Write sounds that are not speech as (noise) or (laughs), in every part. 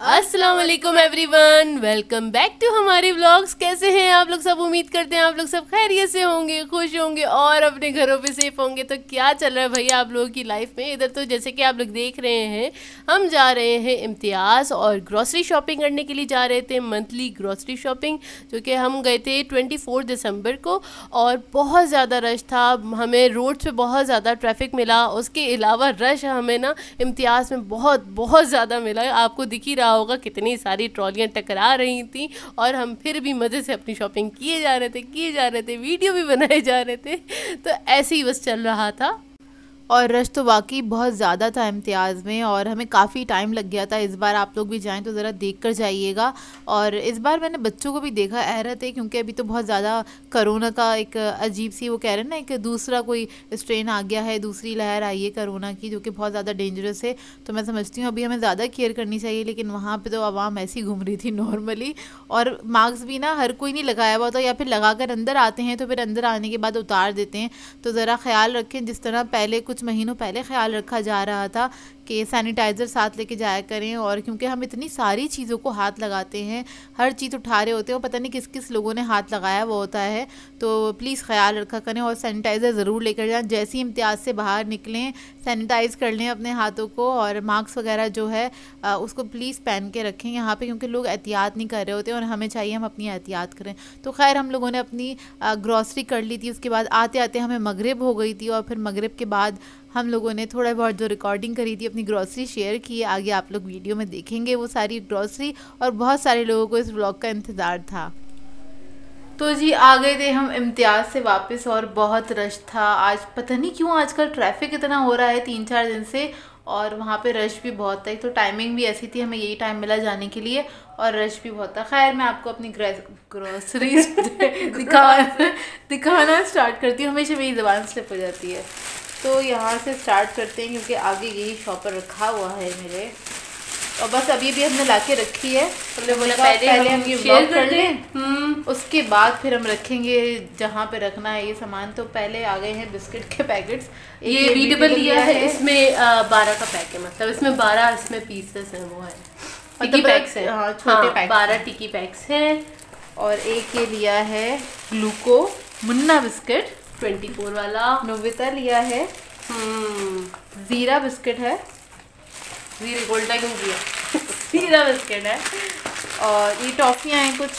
वालेकुम everyone. Welcome back to हमारे vlogs. कैसे हैं आप लोग? सब उम्मीद करते हैं आप लोग सब खैरियत से होंगे, खुश होंगे और अपने घरों पे सेफ़ होंगे। तो क्या चल रहा है भैया आप लोगों की लाइफ में? इधर तो जैसे कि आप लोग देख रहे हैं, हम जा रहे हैं इम्तियाज़ और ग्रॉसरी शॉपिंग करने के लिए जा रहे थे मंथली ग्रॉसरी शॉपिंग जो कि हम गए थे ट्वेंटी दिसंबर को और बहुत ज़्यादा रश था। हमें रोड पर बहुत ज़्यादा ट्रैफ़िक मिला। उसके अलावा रश हमें ना इम्तियाज़ में बहुत बहुत ज़्यादा मिला। आपको दिख ही रहा रहा होगा, कितनी सारी ट्रॉलियाँ टकरा रही थी और हम फिर भी मज़े से अपनी शॉपिंग किए जा रहे थे, किए जा रहे थे, वीडियो भी बनाए जा रहे थे। तो ऐसे ही बस चल रहा था। और रश तो वाकई बहुत ज़्यादा था इम्तियाज़ में और हमें काफ़ी टाइम लग गया था। इस बार आप लोग भी जाएँ तो ज़रा देख कर जाइएगा। और इस बार मैंने बच्चों को भी देखा, हैरत है, क्योंकि अभी तो बहुत ज़्यादा करोना का एक अजीब सी वो कह रहे हैं ना, एक दूसरा कोई स्ट्रेन आ गया है, दूसरी लहर आई है करोना की, जो कि बहुत ज़्यादा डेंजरस है। तो मैं समझती हूँ, अभी हमें ज़्यादा केयर करनी चाहिए, लेकिन वहाँ पर तो आवाम ऐसी घूम रही थी नॉर्मली और मास्क भी ना हर कोई नहीं लगाया हुआ था या फिर लगा कर अंदर आते हैं तो फिर अंदर आने के बाद उतार देते हैं। तो ज़रा ख्याल रखें, जिस तरह पहले कुछ महीनों पहले ख्याल रखा जा रहा था कि सैनिटाइज़र साथ लेके जाया करें और क्योंकि हम इतनी सारी चीज़ों को हाथ लगाते हैं, हर चीज़ उठा रहे होते हैं पता नहीं किस किस लोगों ने हाथ लगाया वो होता है। तो प्लीज़ ख्याल रखा करें और सैनिटाइज़र ज़रूर लेकर जाएँ। जैसे ही इम्तियाज़ से बाहर निकलें सैनिटाइज़ कर लें अपने हाथों को और मास्क वगैरह जो है उसको प्लीज़ पहन के रखें यहाँ पर क्योंकि लोग एहतियात नहीं कर रहे होते और हमें चाहिए हम अपनी एहतियात करें। तो खैर हम लोगों ने अपनी ग्रॉसरी कर ली थी, उसके बाद आते आते हमें मगरब हो गई थी और फिर मगरब के बाद हम लोगों ने थोड़ा बहुत जो रिकॉर्डिंग करी थी, अपनी ग्रॉसरी शेयर की, आगे आप लोग वीडियो में देखेंगे वो सारी ग्रॉसरी और बहुत सारे लोगों को इस ब्लॉग का इंतज़ार था। तो जी, आ गए थे हम इम्तियाज़ से वापस और बहुत रश था। आज पता नहीं क्यों आजकल ट्रैफ़िक इतना हो रहा है तीन चार दिन से और वहाँ पे रश भी बहुत था। तो टाइमिंग भी ऐसी थी हमें यही टाइम मिला जाने के लिए और रश भी बहुत था। खैर, मैं आपको अपनी ग्रोसरीज (laughs) दिखा दिखाना स्टार्ट करती हूँ। हमेशा मेरी ज़बान स्लिप हो जाती है। तो यहाँ से स्टार्ट करते हैं क्योंकि आगे यही शॉपर रखा हुआ है मेरे। और बस अभी भी हमने ला के रखी है। हमने बोला पहले, पहले हम ये ब्लॉग कर लें। हम्म। उसके बाद फिर हम रखेंगे जहाँ पे रखना है ये सामान। तो पहले आ गए हैं बिस्किट के पैकेट्स। ये रीडेबल लिया है है। इसमें बारह का पैक है मतलब इसमें बारह इसमें पीसेस हैं वो है। टिकी पैक्स हैं हाँ छोटे पैक बारह टिकी पैक्स हैं। और एक ये लिया है Gluco Munna biscuit. Twenty four वाला। नोविता लिया है। हम्म। ज़ीरा बिस्किट है। ज़ीरा गोल्डा क्यों किया? (laughs) ज़ीरा बिस्किट है। और ये टॉफ़ियाँ हैं कुछ।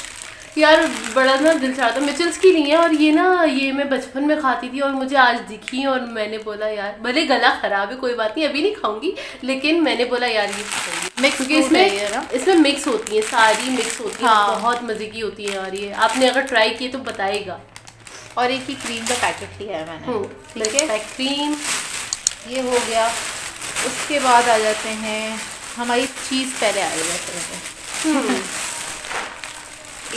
यार बड़ा ना दिल चाहता मिचल्स की नहीं है और ये ना ये मैं बचपन में खाती थी और मुझे आज दिखी और मैंने बोला यार भले गला ख़राब है कोई बात नहीं अभी नहीं खाऊँगी लेकिन मैंने बोला यार ये मिक्स क्योंकि इसमें इसमें मिक्स होती है सारी मिक्स होती है हाँ। बहुत मज़े की होती है यार ये। आपने अगर ट्राई किए तो बताएगा। और एक ही क्रीम का पैकेट लिया है मैंने। हम्म, ठीक है? क्रीम ये हो गया। उसके बाद आ जाते हैं हमारी चीज़ पहले आ गई है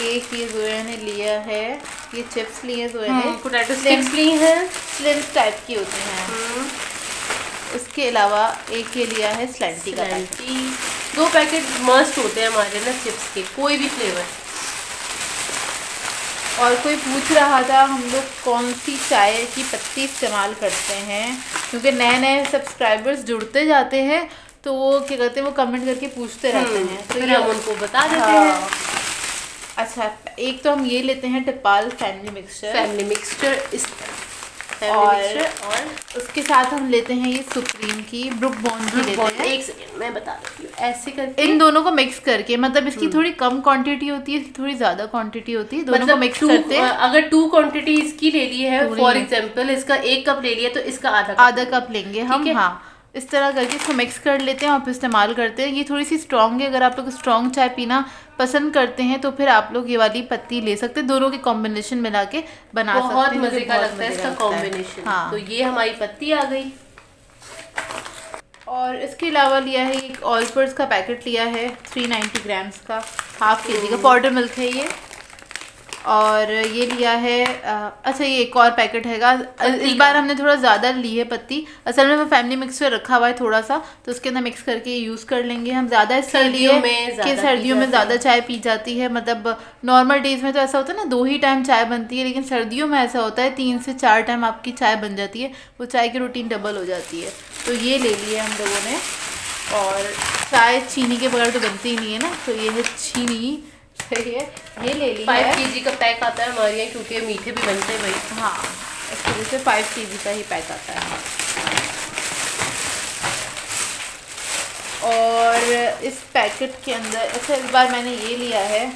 एक ये जोया ने लिया है ये चिप्स लिए जोया ने पोटैटो स्टिक्स ली हैं। स्लिम्स टाइप की होती हैं। हम्म। उसके अलावा एक ये लिया है स्लैंटी का दो पैकेट मस्ट होते हैं हमारे ना चिप्स के कोई भी फ्लेवर और कोई पूछ रहा था हम लोग कौन सी चाय की पत्ती इस्तेमाल करते हैं क्योंकि नए नए सब्सक्राइबर्स जुड़ते जाते हैं तो वो क्या कहते हैं वो कमेंट करके पूछते रहते हम्म, हैं। तो ये हम उनको बता देते हाँ, हैं। अच्छा एक तो हम ये लेते हैं टिपाल फैमिली मिक्सचर फैमिली मिक्सचर इस और, और उसके साथ हम लेते हैं ये सुप्रीम की ब्रुक बोन की लेते हैं। एक सेकंड मैं बता देती हूँ। ऐसे करके इन दोनों को मिक्स करके मतलब इसकी हम्म। थोड़ी कम क्वांटिटी होती है इसकी थोड़ी ज़्यादा क्वांटिटी होती है दोनों मतलब को मिक्स करते हैं। अगर टू क्वांटिटी इसकी ले ली है फॉर एग्ज़ाम्पल इसका एक कप ले लिया तो इसका आधा आधा कप लेंगे। हम हाँ। इस तरह करके इसको मिक्स कर लेते हैं और फिर इस्तेमाल करते हैं। ये थोड़ी सी स्ट्रॉन्ग है। अगर आप लोग स्ट्रॉन्ग चाय पीना पसंद करते हैं तो फिर आप लोग ये वाली पत्ती ले सकते हैं। दोनों के कॉम्बिनेशन मिला के बना बहुत सकते हैं। मज़े का लगता है इसका कॉम्बिनेशन हाँ। तो ये हमारी पत्ती आ गई। और इसके अलावा लिया है एक ऑलपर्स का पैकेट लिया है थ्री नाइन्टी ग्राम्स का। हाफ़ के जी का पाउडर मिल्क है ये। और ये लिया है आ, अच्छा ये एक और पैकेट हैगा। इस बार हमने थोड़ा ज़्यादा ली है पत्ती। असल में वो फैमिली मिक्सर रखा हुआ है थोड़ा सा तो उसके अंदर मिक्स करके यूज़ कर लेंगे। हम ज़्यादा इसलिए लिए कि सर्दियों में ज़्यादा चाय पी जाती है। मतलब नॉर्मल डेज़ में तो ऐसा होता है ना दो ही टाइम चाय बनती है लेकिन सर्दियों में ऐसा होता है तीन से चार टाइम आपकी चाय बन जाती है। वो चाय की रूटीन डबल हो जाती है। तो ये ले लिए हम लोगों ने। और चाय चीनी के बगैर तो बनती ही नहीं है ना। तो ये है चीनी। है। ये ले ली फाइव के जी का पैक आता है हमारे यहाँ क्योंकि मीठे भी बनते हैं भाई। हाँ वजह से फाइव के जी का ही पैक आता है। और इस पैकेट के अंदर अच्छा इस बार मैंने ये लिया है।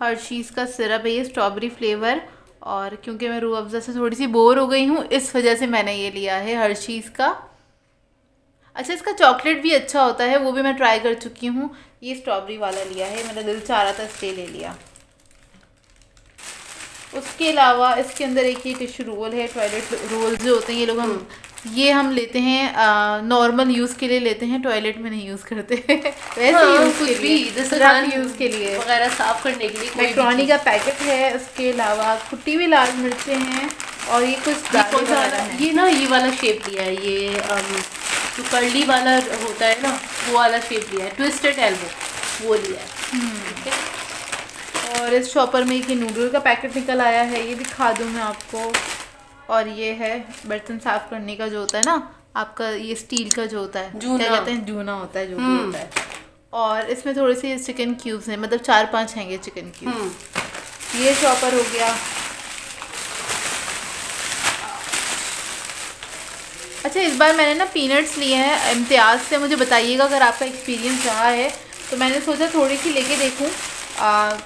हर चीज़ का सिरप है ये स्ट्रॉबेरी फ्लेवर। और क्योंकि मैं रूह अफ़ज़ा से थोड़ी सी बोर हो गई हूँ इस वजह से मैंने ये लिया है हर चीज़ का। अच्छा इसका चॉकलेट भी अच्छा होता है वो भी मैं ट्राई कर चुकी हूँ। ये स्ट्रॉबेरी वाला लिया है मेरा दिल चाह रहा था इसलिए ले लिया। उसके अलावा इसके अंदर एक ये टिश्यू रोल है टॉयलेट रोल जो होते हैं ये लोग हम ये हम लेते हैं नॉर्मल यूज़ के लिए लेते हैं टॉयलेट में नहीं यूज़ करते। वैसे हाँ, यूज़ कुछ के भी लिए दस्तरखान यूज़ के लिए। वगैरह साफ़ करने के लिए भी मैक्रोनी का पैकेट है उसके अलावा कुटी हुई लाल मिर्चें हैं और ये कुछ ये हैं। ये ना ये वाला शेप लिया है ये अम, जो कर्ली वाला होता है ना वो वाला शेप लिया है ट्विस्टेड एल्बो वो लिया है। ठीक है? और इस शॉपर में एक ये नूडल का पैकेट निकल आया है ये दिखा दूँ मैं आपको। और ये है बर्तन साफ़ करने का जो होता है ना आपका ये स्टील का जो होता है जूना। क्या कहते हैं? जूना होता है जो भी हम्म। होता है। और इसमें थोड़े से चिकन क्यूब्स हैं मतलब चार पाँच हैं ये चिकन क्यूब हम्म। ये चॉपर हो गया अच्छा इस बार मैंने ना पीनट्स लिए हैं इम्तियाज़ से मुझे बताइएगा अगर आपका एक्सपीरियंस रहा है। तो मैंने सोचा थोड़ी सी लेके देखूँ।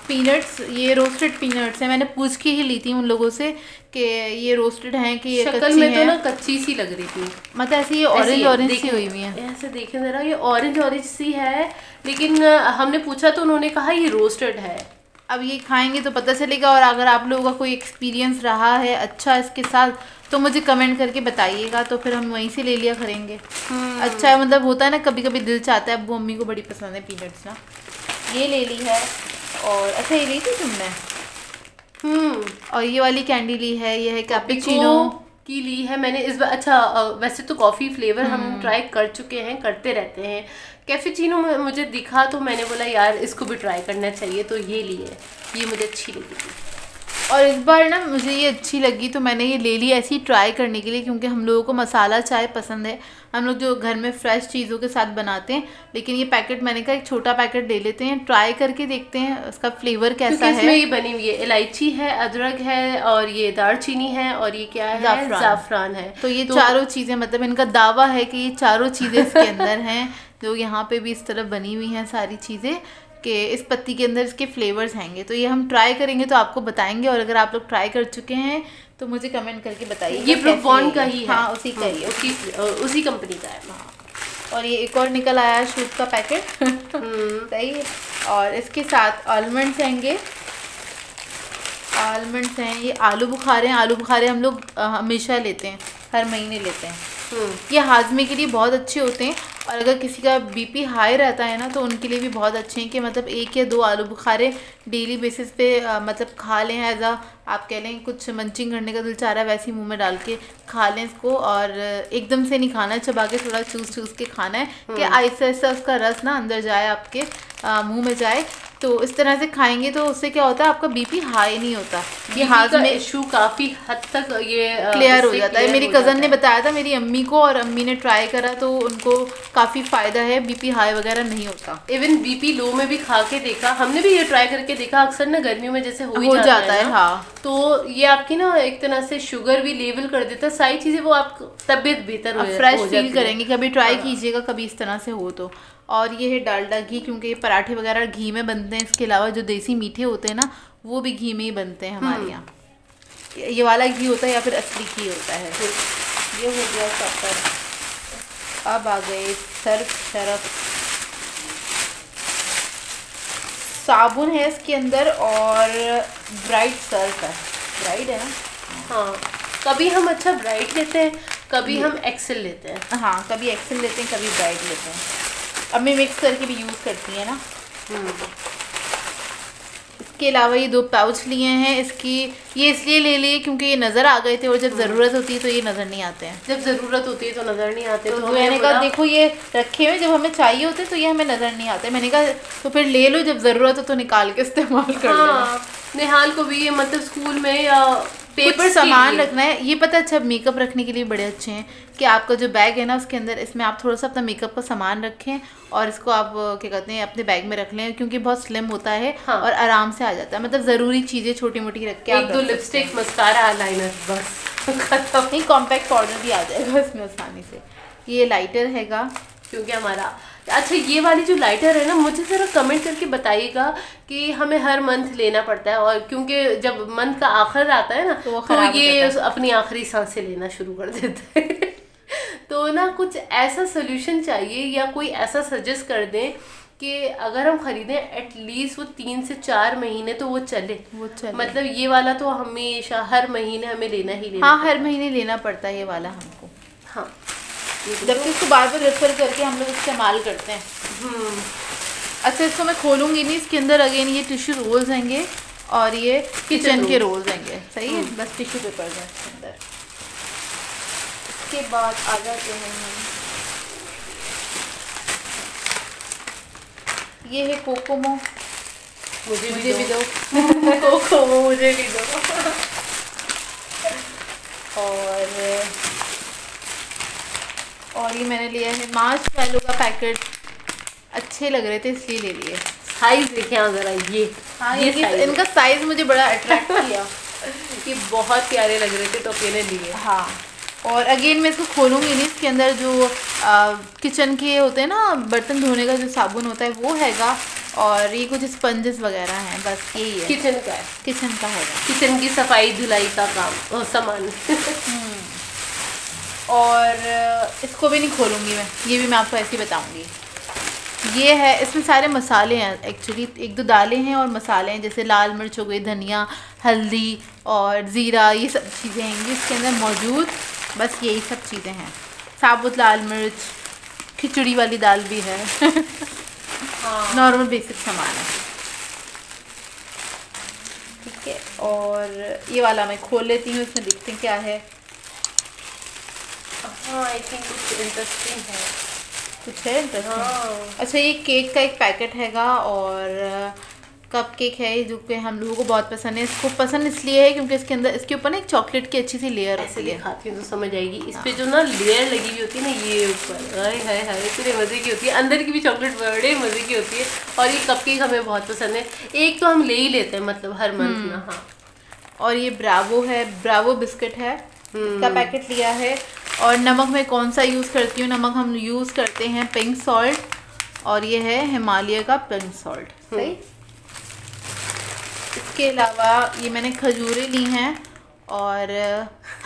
पीनट्स ये रोस्टेड पीनट्स हैं मैंने पूछ के ही ली थी उन लोगों से कि ये रोस्टेड हैं कि ये शक्ल में तो ना कच्ची सी लग रही थी। मतलब ऐसे ये ऑरेंज ऑरेंज सी हुई हुई हैं। ऐसे देखें जरा ये ऑरेंज ऑरेंज सी है लेकिन हमने पूछा तो उन्होंने कहा ये रोस्टेड है। अब ये खाएँगे तो पता चलेगा और अगर आप लोगों का कोई एक्सपीरियंस रहा है अच्छा इसके साथ तो मुझे कमेंट करके बताइएगा तो फिर हम वहीं से ले लिया करेंगे। अच्छा है मतलब होता है ना कभी कभी दिल चाहता है वो मम्मी को बड़ी पसंद है पीनट्स ना। ये ले ली है और अच्छा ये ली थी तुमने? हम्म। और ये वाली कैंडी ली है ये है कैपेचिनो की ली है मैंने इस बार अच्छा वैसे तो कॉफ़ी फ्लेवर हम ट्राई कर चुके हैं करते रहते हैं। कैफेचिनो मुझे दिखा तो मैंने बोला यार इसको भी ट्राई करना चाहिए। तो ये ली है ये मुझे अच्छी लगी थी। और इस बार ना मुझे ये अच्छी लगी तो मैंने ये ले ली ऐसे ही ट्राई करने के लिए क्योंकि हम लोगों को मसाला चाय पसंद है। हम लोग जो घर में फ्रेश चीज़ों के साथ बनाते हैं लेकिन ये पैकेट मैंने कहा एक छोटा पैकेट ले लेते हैं ट्राई करके देखते हैं उसका फ्लेवर कैसा क्योंकि इसमें है। ये बनी हुई है इलायची है अदरक है और ये दालचीनी है और ये क्या है? ज़ाफ़रान। जाफरान है। तो ये तो, चारों चीज़ें मतलब इनका दावा है कि ये चारों चीज़ें इसके अंदर हैं जो यहाँ पे भी इस तरफ़ बनी हुई हैं सारी चीज़ें। कि इस पत्ती के अंदर इसके फ्लेवर्स हैंगे। तो ये हम ट्राई करेंगे तो आपको बताएँगे और अगर आप लोग ट्राई कर चुके हैं तो मुझे कमेंट करके बताइए ये ब्रुकबॉर्न का ही है। हाँ उसी का ही उसी उसी कंपनी का है और ये एक और निकल आया है शूट का पैकेट हम्म, (laughs) सही है। और इसके साथ आलमंड्स हैंगे। आलमंड्स हैं ये आलू बुखारे हैं। आलू बुखारे हम लोग हमेशा लेते हैं हर महीने लेते हैं। हम्म, ये हाजमे के लिए बहुत अच्छे होते हैं। और अगर किसी का बीपी हाई रहता है ना तो उनके लिए भी बहुत अच्छे हैं कि मतलब एक या दो आलू बुखारे डेली बेसिस पे आ, मतलब खा लें एज आ आप कह लें कुछ मंचिंग करने का दिल चाह रहा है वैसे ही मुँह में डाल के खा लें इसको और एकदम से नहीं खाना चबा के थोड़ा चूस चूस के खाना है कि आहिस्ता आहिस्ता उसका रस ना अंदर जाए आपके मुँह में जाए। तो इस तरह से खाएँगे तो उससे क्या होता है आपका बीपी हाई नहीं होता। ये का हाजमे इशू काफ़ी हद तक ये क्लियर हो जाता है। मेरी कज़न ने बताया था मेरी अम्मी को और अम्मी ने ट्राई करा तो उनको काफ़ी फ़ायदा है बीपी हाई वगैरह नहीं होता। इवन बीपी लो में भी खा के देखा हमने भी ये ट्राई करके देखा अक्सर ना गर्मियों में जैसे हो हो जाता, है हाँ तो ये आपकी ना एक तरह से शुगर भी लेवल कर देता है सारी चीज़ें वो आप तबीयत बेहतर हो फ्रेश फील करेंगे कभी ट्राई कीजिएगा कभी इस तरह से हो तो। और ये है डालडा घी क्योंकि ये पराठे वगैरह घी में बनते हैं। इसके अलावा जो देसी मीठे होते हैं ना वो भी घी में ही बनते हैं हमारे यहाँ। ये- वाला घी होता है या फिर असली घी होता है? ये हो गया चॉपर अब आ गए सर्फ शरफ साबुन है इसके अंदर और ब्राइट सर्फ है। ब्राइट है ना? हाँ। कभी हम अच्छा ब्राइट लेते हैं कभी हम एक्सेल लेते हैं। हाँ कभी एक्सेल लेते हैं कभी ब्राइट लेते हैं। अम्मी मिक्स करके भी यूज़ करती है ना। इसके अलावा ये दो पाउच लिए हैं इसकी ये इसलिए ले लिए क्योंकि ये नज़र आ गए थे और जब ज़रूरत होती है तो ये नज़र नहीं आते हैं। जब ज़रूरत होती है तो नज़र नहीं आते तो तो मैंने कहा देखो ये रखे हुए जब हमें चाहिए होते तो ये हमें नज़र नहीं आते। मैंने कहा तो फिर ले लो जब ज़रूरत हो तो निकाल के इस्तेमाल कर हाँ निहाल को भी ये मतलब स्कूल में या के सामान रखना है। ये पता अच्छा मेकअप रखने के लिए बड़े अच्छे हैं कि आपका जो बैग है ना उसके अंदर इसमें आप थोड़ा सा अपना मेकअप का सामान रखें और इसको आप क्या कहते हैं अपने बैग में रख लें क्योंकि बहुत स्लिम होता है हाँ। और आराम से आ जाता है। मतलब ज़रूरी चीज़ें छोटी मोटी रख के एक दो लिपस्टिक मस्कारा लाइनर बस। नहीं कॉम्पैक्ट पाउडर भी आ जाएगा इसमें आसानी से। ये लाइटर हैगा। क्योंकि हमारा अच्छा ये वाली जो लाइटर है ना मुझे ज़रा कमेंट करके बताइएगा कि हमें हर मंथ लेना पड़ता है और क्योंकि जब मंथ का आखिर आता है ना तो तो ये अपनी आखिरी साँसें लेना शुरू कर देते हैं। (laughs) तो ना कुछ ऐसा सोल्यूशन चाहिए या कोई ऐसा सजेस्ट कर दें कि अगर हम खरीदें एटलीस्ट वो तीन से चार महीने तो वो चले। वो चले। मतलब ये वाला तो हमेशा हर महीने हमें लेना ही लेना हाँ हर महीने लेना पड़ता है ये वाला हमको। हाँ। जबकि इसको बार बार रेफर करके हम लोग इस्तेमाल करते हैं। हम्म। अच्छा इसको मैं खोलूँगी नहीं इसके अंदर अगेन ये टिश्यू रोल्स होंगे और ये किचन के रोल्स होंगे। सही है? बस टिश्यू पेपर हैं इसके अंदर। इसके बाद आ जाते हैं हम। ये है कोकोमो मुझे (laughs) मुझे भी दो। कोको मुझे भी दो। और और ये मैंने लिया है मार्च वैलो का पैकेट। अच्छे लग रहे थे इसलिए ले लिए। साइज़ देखें आप जरा ये हाँ ये ये size इनका साइज़ मुझे बड़ा अट्रैक्ट (laughs) किया। ये बहुत प्यारे लग रहे थे तो अकेले लिए। हाँ। और अगेन मैं इसको खोलूँगी नहीं इसके अंदर जो किचन के होते हैं ना बर्तन धोने का जो साबुन होता है वो हैगा। और ये कुछ स्पंजेस वगैरह हैं बस यही है। किचन का है। किचन का है किचन की सफ़ाई धुलाई का काम और सामान। और इसको भी नहीं खोलूँगी मैं। ये भी मैं आपको ऐसे ही बताऊँगी। ये है इसमें सारे मसाले हैं एक्चुअली एक दो दालें हैं और मसाले हैं जैसे लाल मिर्च हो गई धनिया हल्दी और ज़ीरा ये सब चीज़ें हैं। इसके अंदर मौजूद बस यही सब चीज़ें हैं। साबुत लाल मिर्च खिचड़ी वाली दाल भी है। हाँ। नॉर्मल बेसिक सामान है। ठीक है और ये वाला मैं खोल लेती हूँ इसमें देखते हैं क्या है। हाँ आई थिंक कुछ इंटरेस्टिंग है कुछ है इंटरेस्टिंग हाँ अच्छा ये केक का एक पैकेट हैगा और कप केक है जो कि हम लोगों को बहुत पसंद है। इसको पसंद इसलिए है क्योंकि इसके अंदर इसके ऊपर ना एक चॉकलेट की अच्छी सी लेयर ऐसे होती है। दिखाती हूँ तो समझ आएगी। इस पे जो ना लेयर लगी हुई होती है ना ये ऊपर हाय हाय हाय इतने मज़े की होती है। अंदर की भी चॉकलेट बड़े मज़े की होती है और ये कपकेक हमें बहुत पसंद है। एक तो हम ले ही लेते हैं मतलब हर मंथ हम्म। ना हाँ। और ये ब्रावो है ब्रावो बिस्किट है। इसका पैकेट लिया है। और नमक मैं कौन सा यूज़ करती हूँ? नमक हम यूज़ करते हैं पिंक सॉल्ट और ये है हिमालय का पिंक सॉल्ट सही? इसके अलावा ये मैंने खजूरें ली हैं और (laughs)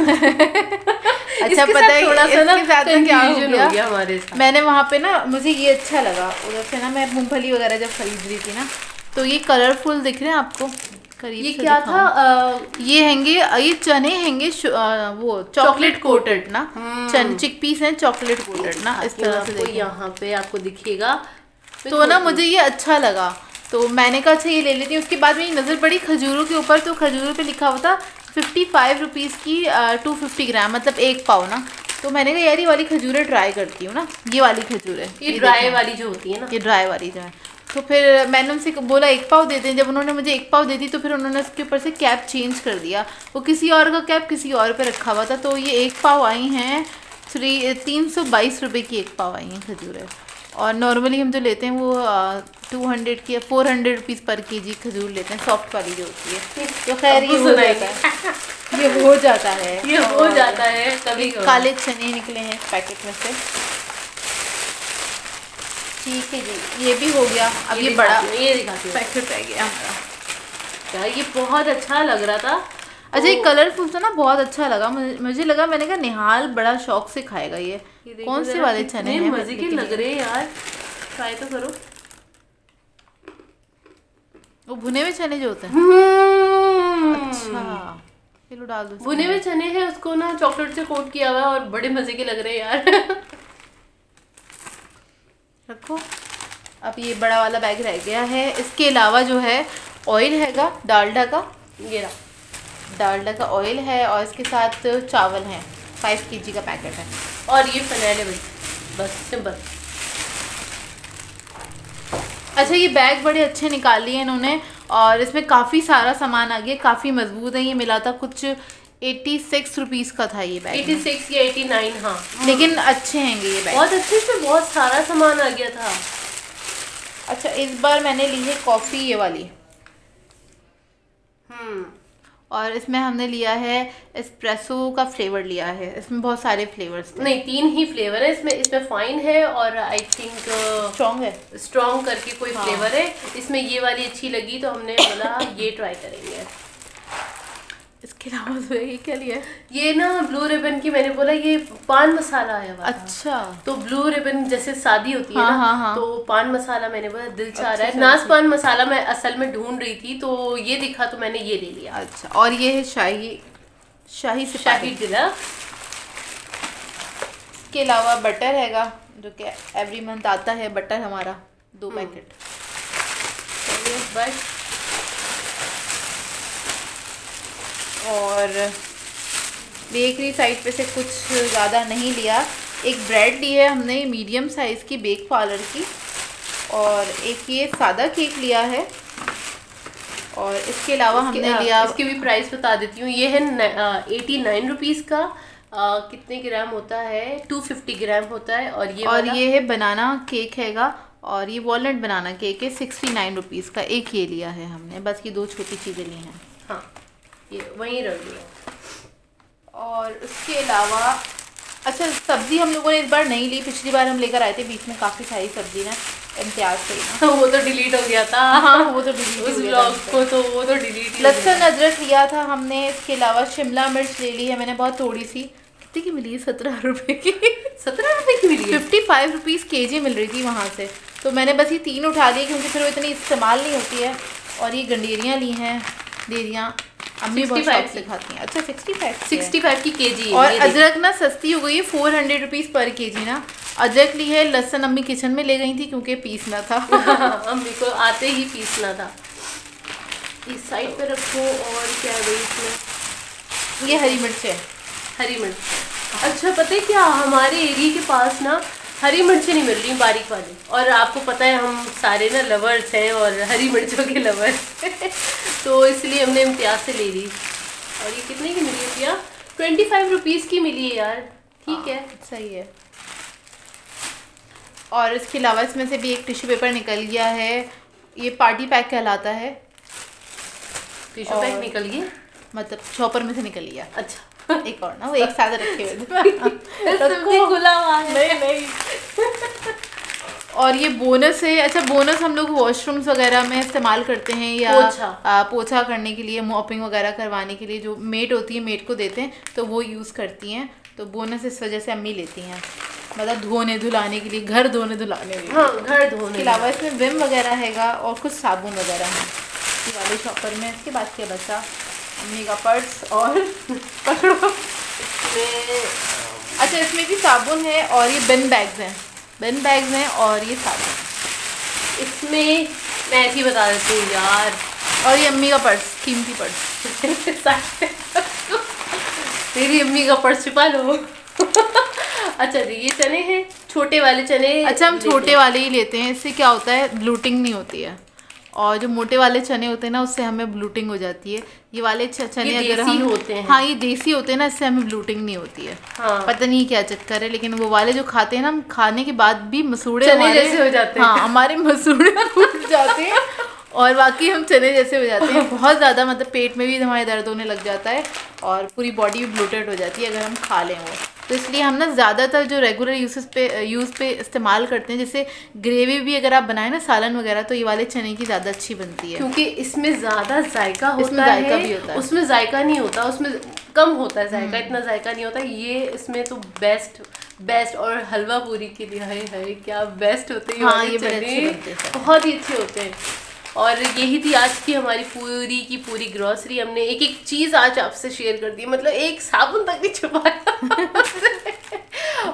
अच्छा इसके पता है थोड़ा सा ना साथ में क्या हो गया, हो गया हमारे साथ। मैंने वहाँ पे ना मुझे ये अच्छा लगा उधर से ना मैं मूंगफली वगैरह जब खरीद रही थी ना तो ये कलरफुल दिख रहे हैं आपको? करीब ये क्या था? अ, ये हैंगे ये चने हैंगे वो चॉकलेट कोटेड ना? चन चिक पीस हैं चॉकलेट कोटेड ना? इस तरह से यहाँ पे आपको दिखेगा। तो ना मुझे ये अच्छा लगा। तो मैंने कहा अच्छा ये ले लेती हूँ। उसके बाद मेरी नज़र पड़ी खजूरों के ऊपर तो खजूरों पे लिखा हुआ था फिफ्टी फाइव रुपीज़ की टू फिफ्टी ग्राम मतलब एक पाव ना? तो मैंने कहा यार ये वाली खजूरें ट्राई करती हूँ ना। ये वाली खजूरें। ये ड्राई वाली जो होती है ना। ये ड्राई वाली जो है। तो फिर मैंने उनसे बोला एक पाव दे दें। जब उन्होंने मुझे एक पाव दे दी तो फिर उन्होंने उसके ऊपर से कैप चेंज कर दिया। वो किसी और का कैप किसी और पे रखा हुआ था तो ये एक पाव आई हैं थ्री तीन सौ बाईस रुपये की एक पाव आई हैं खजूरें। और नॉर्मली हम जो लेते हैं वो टू हंड्रेड की या फोर हंड्रेड रुपीज़ पर के जी खजूर लेते हैं सॉफ्ट वाली जो होती है। तो खैर ये हो जाता है। ये हो जाता है। ये हो जाता है कभी काले चने निकले हैं पैकेट में से। ठीक है जी ये भी हो गया। अब ये, ये बड़ा ये दिखाती पैकेट रह गया हमारा। यार ये बहुत अच्छा लग रहा था। अच्छा ये कलरफुल था ना बहुत अच्छा लगा। मुझे मुझे लगा मैंने कहा निहाल बड़ा शौक से खाएगा ये। ये कौन से वाले चने हैं? मज़े के लग रहे हैं यार। ट्राई तो करो। वो भुने हुए चने जो होते हैं। अच्छा चलो डाल दो भुने हुए चने हैं उसको ना चॉकलेट से कोट किया हुआ है और बड़े मज़े के लग रहे हैं यार। (laughs) रखो। अब ये बड़ा वाला बैग रह गया है। इसके अलावा जो है ऑयल हैगा, डालडा का। ये डालडा का ऑयल है और इसके साथ चावल है। फाइव के जी का पैकेट है। और ये फनैल है बस सिंपल अच्छा ये बैग बड़े अच्छे निकाल लिए इन्होंने और इसमें काफ़ी सारा सामान आ गया। काफ़ी मज़बूत है। ये मिला था कुछ एट्टी सिक्स रुपीज़ का था ये बैग 86 या 89 हाँ। लेकिन अच्छे हैं ये बैग बहुत अच्छे से बहुत सारा सामान आ गया था। अच्छा इस बार मैंने ली है कॉफ़ी ये वाली। हम्म और इसमें हमने लिया है एस्प्रेसो का फ्लेवर लिया है। इसमें बहुत सारे फ्लेवर्स नहीं तीन ही फ्लेवर है। इसमें इसमें फाइन है और आई थिंक स्ट्रॉन्ग है। स्ट्रॉन्ग करके कोई हाँ। फ्लेवर है। इसमें ये वाली अच्छी लगी तो हमने बोला (coughs) ये ट्राई करेंगे। इसके अलावा है, ये क्या लिया ये ना ब्लू रिबन की मैंने बोला ये पान मसाला आया हुआ अच्छा। तो ब्लू रिबन जैसे शादी होती है हाँ, ना हाँ, हाँ। तो पान मसाला मैंने बोला दिल चाह रहा है। अच्छा, नाच पान मसाला मैं असल में ढूंढ रही थी तो ये दिखा तो मैंने ये ले लिया। अच्छा और ये है शाही शाही शाही सिपाही टिला। इसके अलावा बटर हैगा जो कि एवरी मंथ आता है बटर हमारा दो पैकेट। बस। और बेकरी साइड पे से कुछ ज़्यादा नहीं लिया। एक ब्रेड ली है हमने मीडियम साइज़ की बेक पार्लर की। और एक ये सादा केक लिया है। और इसके अलावा हमने लिया इसकी भी प्राइस बता देती हूँ। ये है एटी नाइन रुपीज़ का। आ, कितने ग्राम होता है? टू फिफ्टी ग्राम होता है। और ये और ये है बनाना केक हैगा। और ये वॉलनट बनाना केक है सिक्सटी नाइन रुपीज़ का। एक ये लिया है हमने। बस ये दो छोटी चीज़ें ली हाँ। ये वहीं रख दिया और उसके अलावा अच्छा सब्ज़ी हम लोगों ने इस बार नहीं ली पिछली बार हम लेकर आए थे बीच में काफ़ी सारी सब्ज़ी ना इम्तियाज़ से (laughs) वो तो डिलीट हो गया था। हाँ वो तो डिलीट उस हो ब्लॉग को तो वो तो डिलीट ही हो लहसुन अदरक लिया था हमने इसके अलावा शिमला मिर्च ले ली है मैंने बहुत थोड़ी सी। कितने की मिली है? सत्रह रुपये की। सत्रह रुपये की मिली फिफ्टी फाइव रुपीज़ के जी मिल रही थी वहाँ से। तो मैंने बस ये तीन उठा ली क्योंकि फिर वो इतनी इस्तेमाल नहीं होती है। और ये गंडेरियाँ ली हैं देरियाँ। अम्मी बहुत 65 से खाती हैं। अच्छा सिक्सटी फाइव सिक्सटी फाइव की केजी और अदरक ना सस्ती हो गई है फोर हंड्रेड रुपीज़ पर के जी ना। अदरक ली है लहसुन अम्मी किचन में ले गई थी क्योंकि पीसना था। (laughs) अम्मी को आते ही पीसना था। इस साइड पे रखो और क्या है इसमें? ये हरी मिर्च है। हरी मिर्च। अच्छा पता है क्या? हमारे एरिया के पास ना हरी मिर्ची नहीं मिल रही बारीक वाली। और आपको पता है हम सारे ना लवर्स हैं और हरी मिर्चों के लवर्स (laughs) तो इसलिए हमने इम्तियाज़ से ले ली। और ये कितने की मिली है भैया? ट्वेंटी फाइव रुपीज़ की मिली है यार। ठीक है। सही है। और इसके अलावा इसमें से भी एक टिश्यू पेपर निकल गया है। ये पार्टी पैक कहलाता है। टिश्यू पैक निकल गई? मतलब शॉपर में से निकल गया। अच्छा। एक और ना वो एक साथ रखे हुए खुला नहीं नहीं और ये बोनस है. अच्छा बोनस हम लोग वॉशरूम्स वगैरह में इस्तेमाल करते हैं या पोछा। आ, पोछा करने के लिए मॉपिंग वगैरह करवाने के लिए जो मेट होती है मेट को देते हैं तो वो यूज़ करती हैं। तो बोनस इस वजह से अम्मी लेती हैं। मतलब धोने धुलाने के लिए घर धोने धुलाने के लिए। हाँ घर धोने के अलावा इसमें विम वगैरह हैगा और कुछ साबुन वगैरह हैं। वाले शॉपर में। इसके बाद क्या बचा? अम्मी का पर्स और (laughs) पकड़ो। अच्छा इसमें भी साबुन है और ये बिन बैग्स हैं। बिन बैग्स हैं और ये साबुन। इसमें मैं ऐसे बता देती हूँ यार। और ये अम्मी का पर्स कीमती पर्स। तेरी अम्मी का पर्स छिपा लो अच्छा जी ये चने हैं छोटे वाले चने अच्छा हम छोटे वाले ही लेते हैं इससे क्या होता है ब्लूटिंग नहीं होती है। और जो मोटे वाले चने होते हैं ना उससे हमें ब्लूटिंग हो जाती है। ये वाले चने ये अगर हम होते हैं। हाँ ये देसी होते हैं ना इससे हमें ब्लूटिंग नहीं होती है। हाँ। पता नहीं क्या चक्कर है लेकिन वो वाले जो खाते हैं ना हम खाने के बाद भी मसूड़े चने हमारे जैसे हो जाते हैं। हाँ हमारे मसूड़े फूट जाते हैं और बाकी हम चने जैसे हो जाते हैं। बहुत ज़्यादा मतलब पेट में भी हमारे दर्द होने लग जाता है और पूरी बॉडी भी ब्लूटेड हो जाती है अगर हम खा लें वो। तो इसलिए हम ना ज़्यादातर जो रेगुलर यूसेस पे यूज़ पे इस्तेमाल करते हैं जैसे ग्रेवी भी अगर आप बनाएँ ना सालन वगैरह तो ये वाले चने की ज़्यादा अच्छी बनती है। क्योंकि इसमें ज़्यादा जायका होता जायका है भी होता है। उसमें जायका नहीं होता उसमें कम होता है जायका इतना जायका नहीं होता ये इसमें तो बेस्ट बेस्ट और हलवा पूरी के लिए हाय हाय क्या बेस्ट होते हैं हाँ, ये चने। बहुत ही अच्छे होते हैं। और यही थी आज की हमारी पूरी की पूरी ग्रॉसरी हमने एक एक चीज़ आज आपसे शेयर कर दी मतलब एक साबुन तक नहीं छुपाया।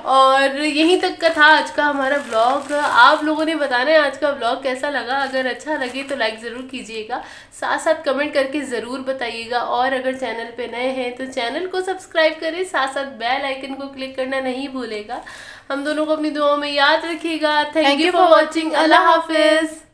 और यहीं तक का था आज का हमारा ब्लॉग आप लोगों ने बताना है आज का ब्लॉग कैसा लगा। अगर अच्छा लगे तो लाइक ज़रूर कीजिएगा। साथ साथ कमेंट करके ज़रूर बताइएगा। और अगर चैनल पे नए हैं तो चैनल को सब्सक्राइब करें। साथ साथ बेल आइकन को क्लिक करना नहीं भूलेगा। हम दोनों को अपनी दुआओं में याद रखिएगा। थैंक यू फॉर वॉचिंग अल्लाह हाफिज़।